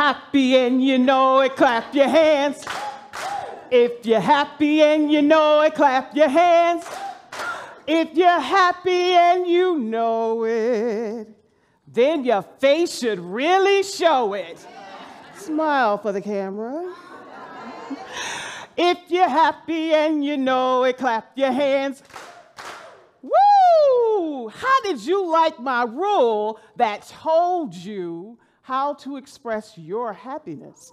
happy and you know it, clap your hands. If you're happy and you know it, clap your hands. If you're happy and you know it, then your face should really show it. Smile for the camera. If you're happy and you know it, clap your hands. Woo! How did you like my rule that told you how to express your happiness?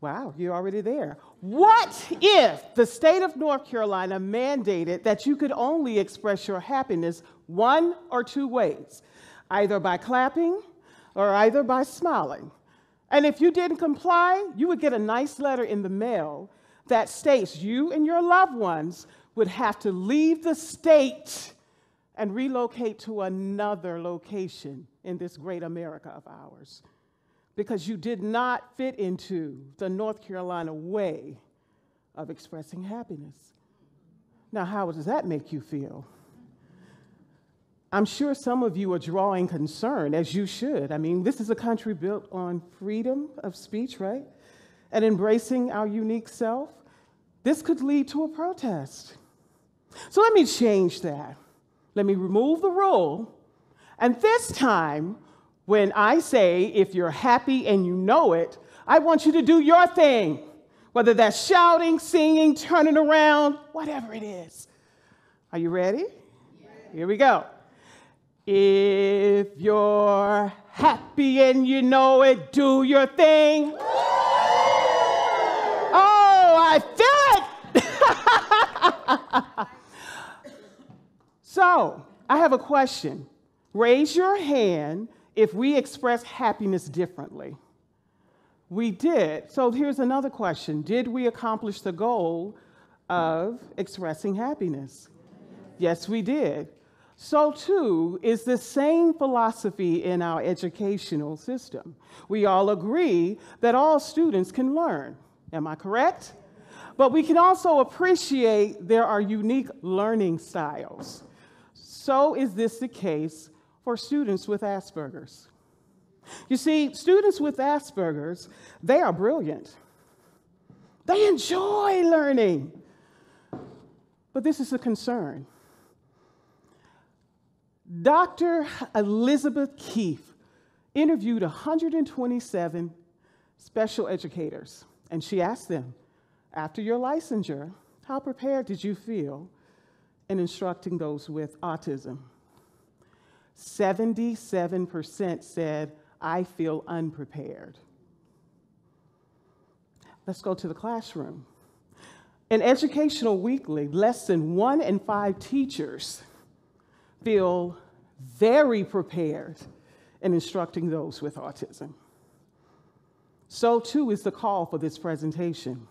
Wow, you're already there. What if the state of North Carolina mandated that you could only express your happiness one or two ways, either by clapping or either by smiling? And if you didn't comply, you would get a nice letter in the mail that states you and your loved ones would have to leave the state and relocate to another location in this great America of ours because you did not fit into the North Carolina way of expressing happiness. Now, how does that make you feel? I'm sure some of you are drawing concern, as you should. I mean, this is a country built on freedom of speech, right? And embracing our unique self. This could lead to a protest. So let me change that. Let me remove the rule. And this time, when I say, if you're happy and you know it, I want you to do your thing, whether that's shouting, singing, turning around, whatever it is. Are you ready? Here we go. If you're happy and you know it, do your thing. Oh, I feel it. So, I have a question. Raise your hand if we express happiness differently. We did. So, here's another question Did we accomplish the goal of expressing happiness? Yes, we did. So, too, is the same philosophy in our educational system. We all agree that all students can learn. Am I correct? But we can also appreciate there are unique learning styles. So is this the case for students with Asperger's. You see, students with Asperger's, they are brilliant. They enjoy learning. But this is a concern. Dr. Elizabeth Keefe interviewed 127 special educators, and she asked them, after your licensure, how prepared did you feel in instructing those with autism. 77% said, I feel unprepared. Let's go to the classroom. In Educational Weekly, less than one in five teachers feel very prepared in instructing those with autism. So, too, is the call for this presentation.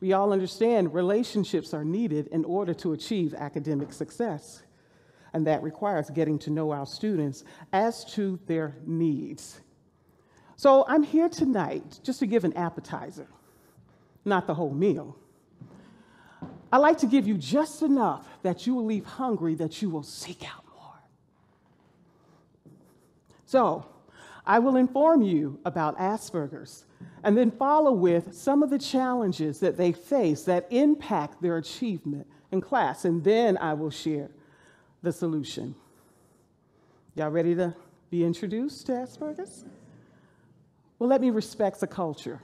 We all understand relationships are needed in order to achieve academic success. And that requires getting to know our students as to their needs. So I'm here tonight just to give an appetizer, not the whole meal. I like to give you just enough that you will leave hungry, that you will seek out more. So, I will inform you about Asperger's and then follow with some of the challenges that they face that impact their achievement in class. And then I will share the solution. Y'all ready to be introduced to Asperger's? Well, let me respect the culture.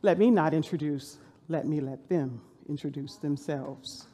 Let me not introduce, let me let them introduce themselves.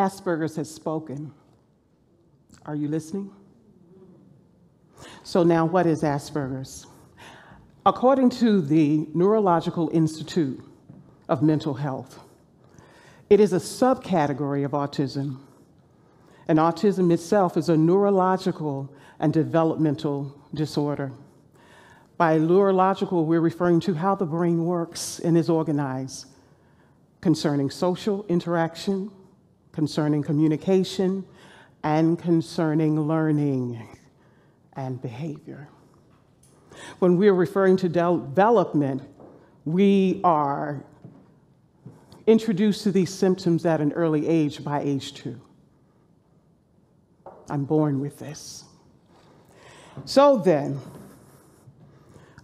Asperger's has spoken. Are you listening? So, now what is Asperger's? According to the Neurological Institute of Mental Health, it is a subcategory of autism. And autism itself is a neurological and developmental disorder. By neurological, we're referring to how the brain works and is organized concerning social interaction, concerning communication, and concerning learning and behavior. When we're referring to development, we are introduced to these symptoms at an early age by age two. I'm born with this. So then,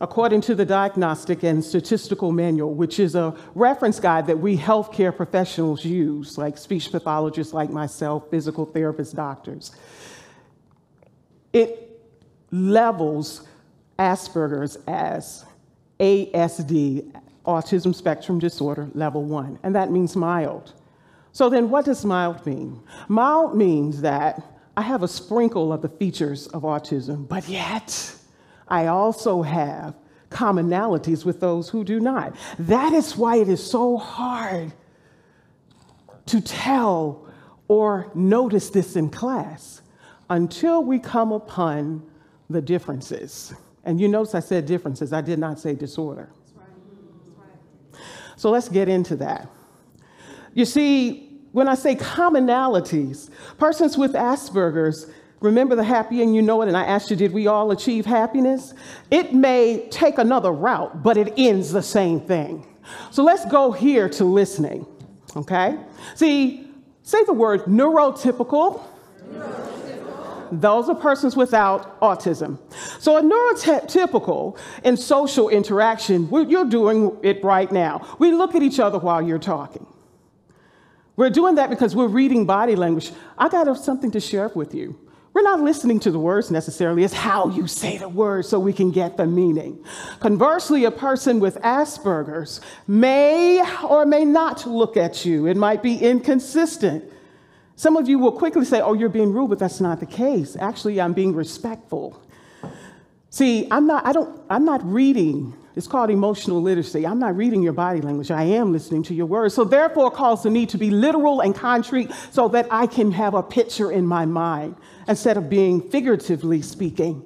according to the Diagnostic and Statistical Manual, which is a reference guide that we healthcare professionals use, like speech pathologists like myself, physical therapists, doctors, it levels Asperger's as ASD, Autism Spectrum Disorder, level one, and that means mild. So then, what does mild mean? Mild means that I have a sprinkle of the features of autism, but yet I also have commonalities with those who do not. That is why it is so hard to tell or notice this in class until we come upon the differences. And you notice I said differences, I did not say disorder. So let's get into that. You see, when I say commonalities, persons with Asperger's, remember the happy and you know it, and I asked you, did we all achieve happiness? It may take another route, but it ends the same thing. So let's go here to listening, okay? See, say the word neurotypical. neurotypical. Those are persons without autism. So, a neurotypical in social interaction, you're doing it right now. We look at each other while you're talking. We're doing that because we're reading body language. I got something to share with you. We're not listening to the words necessarily, it's how you say the words so we can get the meaning. Conversely, a person with Asperger's may or may not look at you, it might be inconsistent. Some of you will quickly say, Oh, you're being rude, but that's not the case. Actually, I'm being respectful. See, I'm not, I don't, I'm not reading it's called emotional literacy. I'm not reading your body language, I am listening to your words. So, therefore, calls the need to be literal and concrete so that I can have a picture in my mind instead of being figuratively speaking.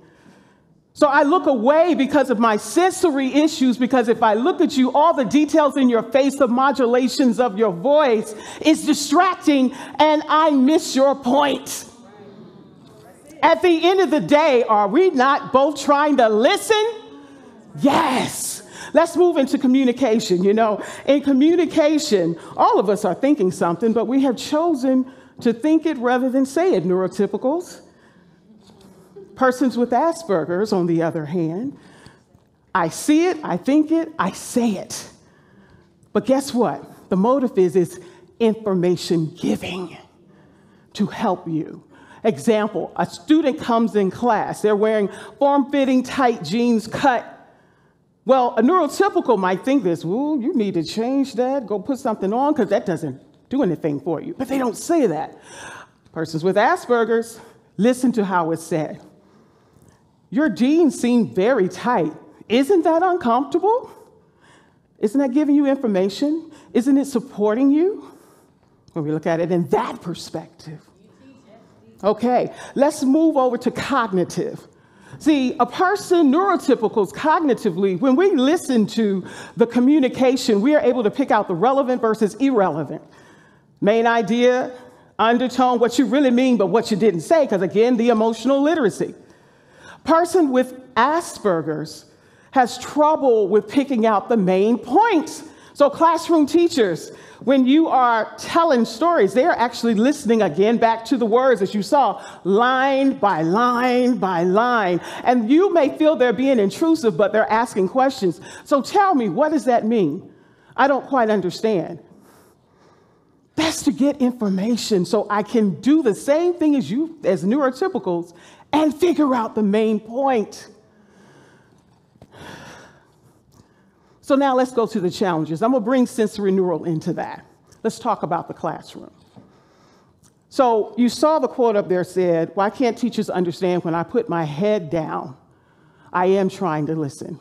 So I look away because of my sensory issues, because if I look at you, all the details in your face, the modulations of your voice is distracting, and I miss your point. At the end of the day, are we not both trying to listen Yes. Let's move into communication. You know, in communication, all of us are thinking something, but we have chosen to think it rather than say it. Neurotypicals, persons with Asperger's, on the other hand, I see it, I think it, I say it. But guess what? The motive is is information giving to help you. Example, a student comes in class, they're wearing form-fitting tight jeans cut well, a neurotypical might think this, well, you need to change that, go put something on, because that doesn't do anything for you. But they don't say that. Persons with Asperger's, listen to how it's said. Your jeans seem very tight. Isn't that uncomfortable? Isn't that giving you information? Isn't it supporting you? When we look at it in that perspective. Okay, let's move over to cognitive. See, a person, neurotypicals, cognitively, when we listen to the communication, we are able to pick out the relevant versus irrelevant. Main idea, undertone, what you really mean, but what you didn't say, because again, the emotional literacy. Person with Asperger's has trouble with picking out the main points. So, classroom teachers, when you are telling stories, they are actually listening again back to the words as you saw, line by line by line. And you may feel they're being intrusive, but they're asking questions. So tell me, what does that mean? I don't quite understand. That's to get information so I can do the same thing as you, as neurotypicals, and figure out the main point. So now let's go to the challenges. I'm gonna bring sensory neural into that. Let's talk about the classroom. So you saw the quote up there said, Why can't teachers understand when I put my head down? I am trying to listen.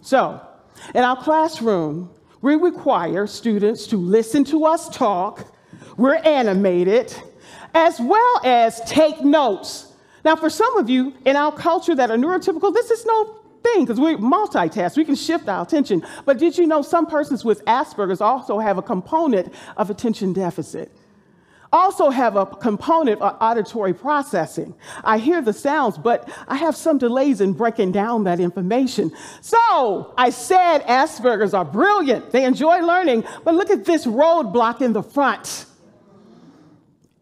So, in our classroom, we require students to listen to us talk, we're animated, as well as take notes. Now, for some of you in our culture that are neurotypical, this is no thing because we multitask, we can shift our attention. But did you know some persons with Asperger's also have a component of attention deficit? Also, have a component of auditory processing. I hear the sounds, but I have some delays in breaking down that information. So, I said Asperger's are brilliant, they enjoy learning, but look at this roadblock in the front.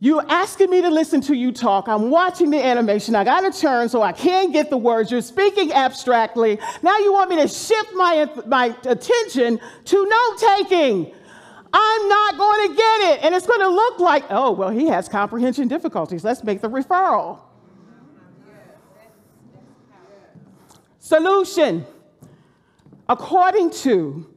You're asking me to listen to you talk. I'm watching the animation. I got to turn so I can't get the words. You're speaking abstractly. Now you want me to shift my, my attention to note taking. I'm not going to get it. And it's going to look like, oh, well, he has comprehension difficulties. Let's make the referral. Solution. According to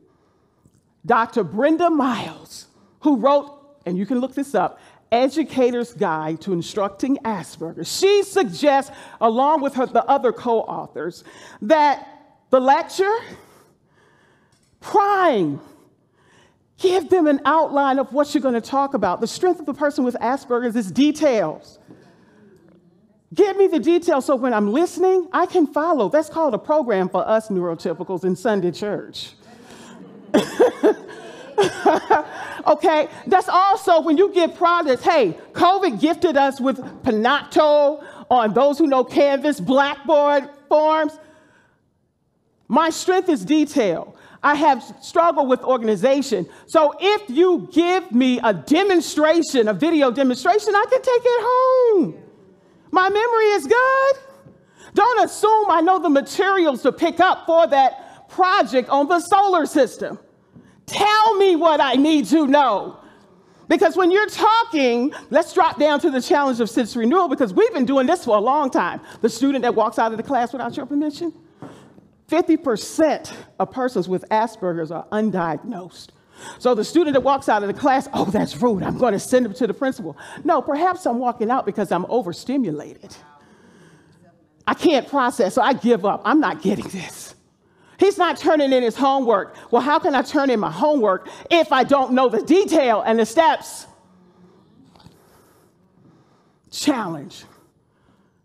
Dr. Brenda Myles, who wrote, and you can look this up, Educator's Guide to Instructing Asperger's. She suggests, along with her, the other co authors, that the lecture, prime, give them an outline of what you're going to talk about. The strength of the person with Asperger's is details. Give me the details so when I'm listening, I can follow. That's called a program for us neurotypicals in Sunday church. okay? That's also when you give products, Hey, COVID gifted us with Panopto on those who know Canvas, Blackboard forms. My strength is detail. I have struggled with organization. So if you give me a demonstration, a video demonstration, I can take it home. My memory is good. Don't assume I know the materials to pick up for that project on the solar system. Tell me what I need to know. Because when you're talking, let's drop down to the challenge of sensory neural because we've been doing this for a long time. The student that walks out of the class without your permission, 50% of persons with Asperger's are undiagnosed. So the student that walks out of the class, oh, that's rude. I'm going to send him to the principal. No, perhaps I'm walking out because I'm overstimulated. I can't process, so I give up. I'm not getting this. He's not turning in his homework. Well, how can I turn in my homework if I don't know the detail and the steps? Challenge.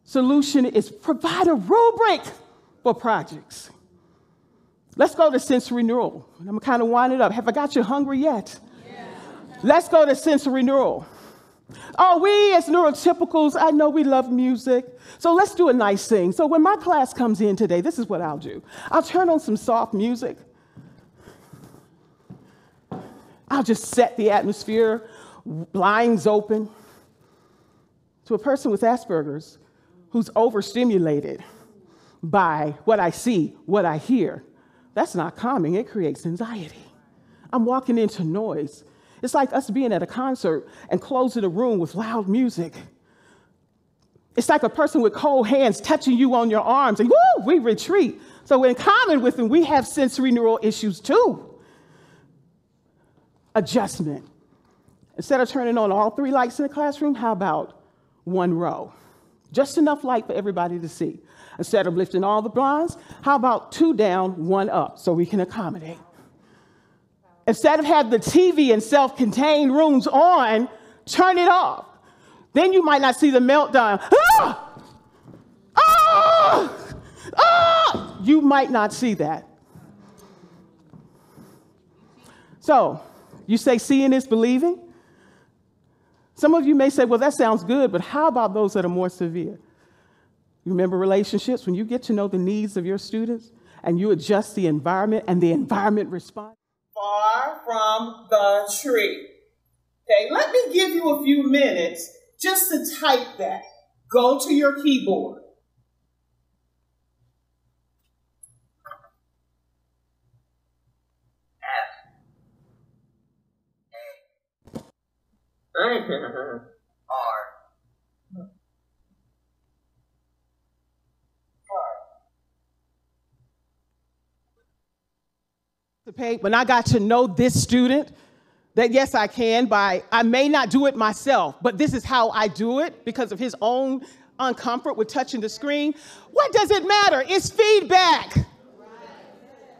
Solution is provide a rubric for projects. Let's go to sensory neural. I'm gonna kind of winding up. Have I got you hungry yet? Yeah. Let's go to sensory neural. Oh, we as neurotypicals, I know we love music. So let's do a nice thing. So when my class comes in today, this is what I'll do I'll turn on some soft music. I'll just set the atmosphere, blinds open. To a person with Asperger's who's overstimulated by what I see, what I hear, that's not calming, it creates anxiety. I'm walking into noise. It's like us being at a concert and closing a room with loud music. It's like a person with cold hands touching you on your arms, and woo, we retreat. So, in common with them, we have sensory neural issues too. Adjustment. Instead of turning on all three lights in the classroom, how about one row? Just enough light for everybody to see. Instead of lifting all the blinds, how about two down, one up, so we can accommodate? Instead of have the TV in self-contained rooms on, turn it off. Then you might not see the meltdown. Ah! Ah! Ah! You might not see that. So, you say seeing is believing? Some of you may say, well, that sounds good, but how about those that are more severe? You remember relationships? When you get to know the needs of your students and you adjust the environment and the environment responds? Far from the tree. Okay, let me give you a few minutes just to type that. Go to your keyboard. R When I got to know this student that yes, I can by, I may not do it myself, but this is how I do it because of his own uncomfort with touching the screen. What does it matter? It's feedback.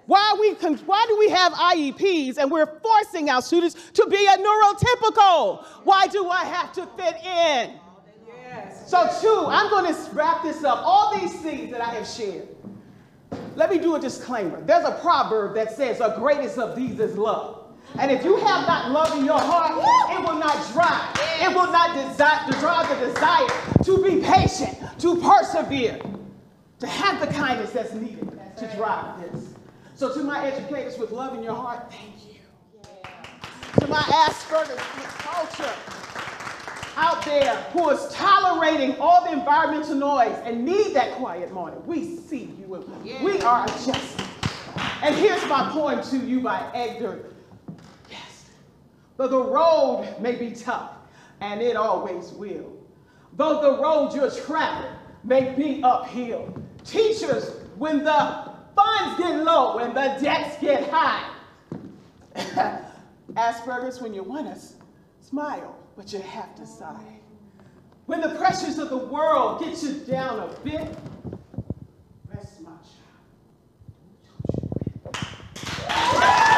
Why, we why do we have IEPs and we're forcing our students to be a neurotypical? Why do I have to fit in? So, two, I'm going to wrap this up. All these things that I have shared. Let me do a disclaimer. There's a proverb that says, The greatest of these is love. And if you have not love in your heart, it will not drive. It will not desire, to drive the desire to be patient, to persevere, to have the kindness that's needed to drive this. So to my educators with love in your heart, thank you. To my Asperger's culture out there who is tolerating all the environmental noise and need that quiet morning, we see you and we are adjusting. And here's my poem to you by Edgar. Yes. Though the road may be tough, and it always will, though the road you're traveling may be uphill, teachers, when the funds get low and the debts get high. Asperger's, when you want to smile, but you have to sigh. When the pressures of the world get you down a bit, rest my child. Don't you.